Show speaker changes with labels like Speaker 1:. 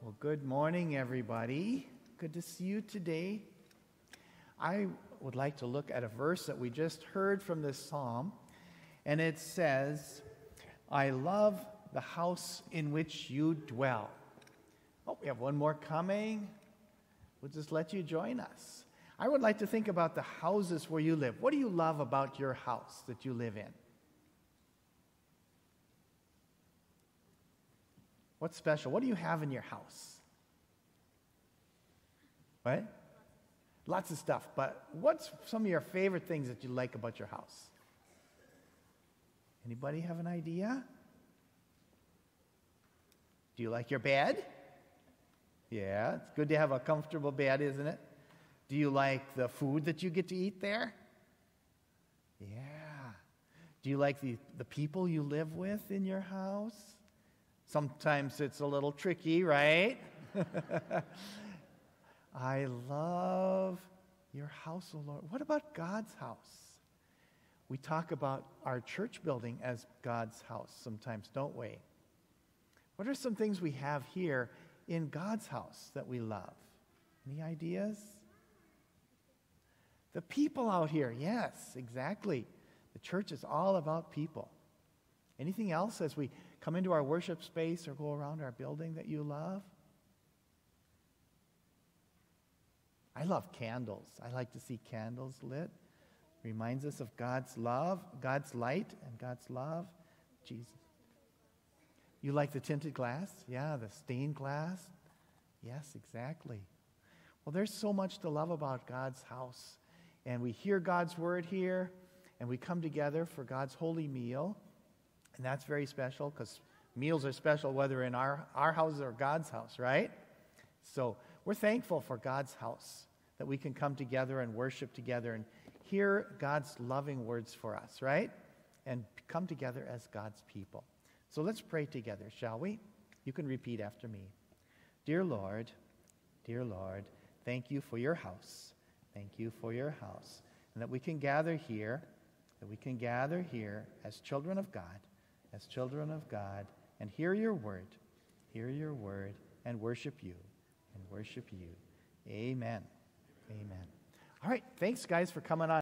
Speaker 1: Well, good morning, everybody. Good to see you today. I would like to look at a verse that we just heard from this psalm, and it says, I love the house in which you dwell. Oh, we have one more coming. We'll just let you join us. I would like to think about the houses where you live. What do you love about your house that you live in? What's special? What do you have in your house? What? Lots of stuff, but what's some of your favorite things that you like about your house? Anybody have an idea? Do you like your bed? Yeah, it's good to have a comfortable bed, isn't it? Do you like the food that you get to eat there? Yeah. Do you like the, the people you live with in your house? Sometimes it's a little tricky, right? I love your house, O Lord. What about God's house? We talk about our church building as God's house sometimes, don't we? What are some things we have here in God's house that we love? Any ideas? The people out here, yes, exactly. The church is all about people. Anything else as we come into our worship space or go around our building that you love? I love candles. I like to see candles lit. Reminds us of God's love, God's light, and God's love. Jesus. You like the tinted glass? Yeah, the stained glass? Yes, exactly. Well, there's so much to love about God's house. And we hear God's word here, and we come together for God's holy meal. And that's very special because meals are special whether in our, our house or God's house, right? So we're thankful for God's house that we can come together and worship together and hear God's loving words for us, right? And come together as God's people. So let's pray together, shall we? You can repeat after me. Dear Lord, dear Lord, thank you for your house. Thank you for your house. And that we can gather here, that we can gather here as children of God as children of God and hear your word, hear your word, and worship you, and worship you. Amen. Amen. All right. Thanks, guys, for coming on.